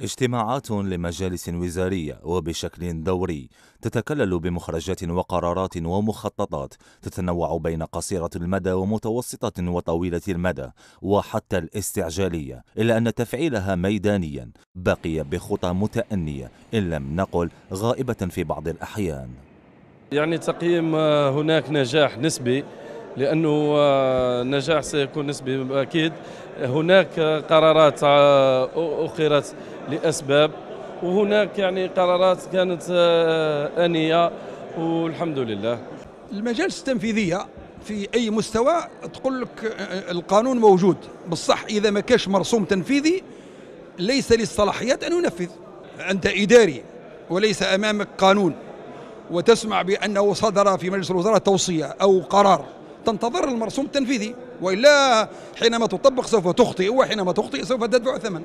اجتماعات لمجالس وزارية وبشكل دوري تتكلل بمخرجات وقرارات ومخططات تتنوع بين قصيرة المدى ومتوسطة وطويلة المدى وحتى الاستعجالية إلا أن تفعيلها ميدانيا بقي بخطى متأنية إن لم نقل غائبة في بعض الأحيان. يعني تقييم هناك نجاح نسبي لأنه النجاح سيكون نسبي أكيد. هناك قرارات أخرت لأسباب وهناك يعني قرارات كانت آه، آنية والحمد لله. المجالس التنفيذية في أي مستوى تقول لك آه، القانون موجود. بصح إذا ما كاش مرسوم تنفيذي ليس للصلاحيات أن ينفذ. أنت إداري وليس أمامك قانون. وتسمع بأنه صدر في مجلس الوزراء توصية أو قرار. تنتظر المرسوم التنفيذي وإلا حينما تطبق سوف تخطئ وحينما تخطئ سوف تدفع ثمن.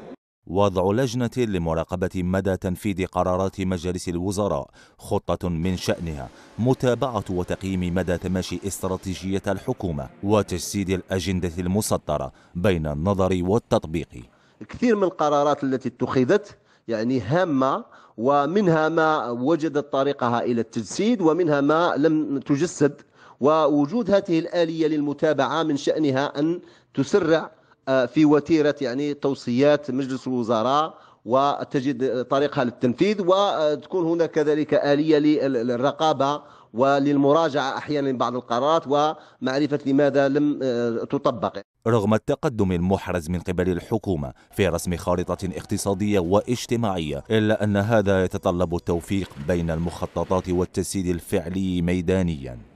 وضع لجنة لمراقبة مدى تنفيذ قرارات مجالس الوزراء خطة من شأنها متابعة وتقييم مدى تماشي استراتيجية الحكومة وتجسيد الأجندة المسطرة بين النظر والتطبيق. كثير من القرارات التي اتخذت يعني هامة ومنها ما وجدت طريقها إلى التجسيد ومنها ما لم تجسد ووجود هذه الآلية للمتابعة من شأنها أن تسرع آه، في وتيرة يعني توصيات مجلس الوزراء وتجد طريقها للتنفيذ وتكون هناك كذلك آلية للرقابة وللمراجعة أحيانا لبعض القرارات ومعرفة لماذا لم آه، تطبق. رغم التقدم المحرز من قبل الحكومة في رسم خارطة اقتصادية واجتماعية إلا أن هذا يتطلب التوفيق بين المخططات والتسييد الفعلي ميدانياً.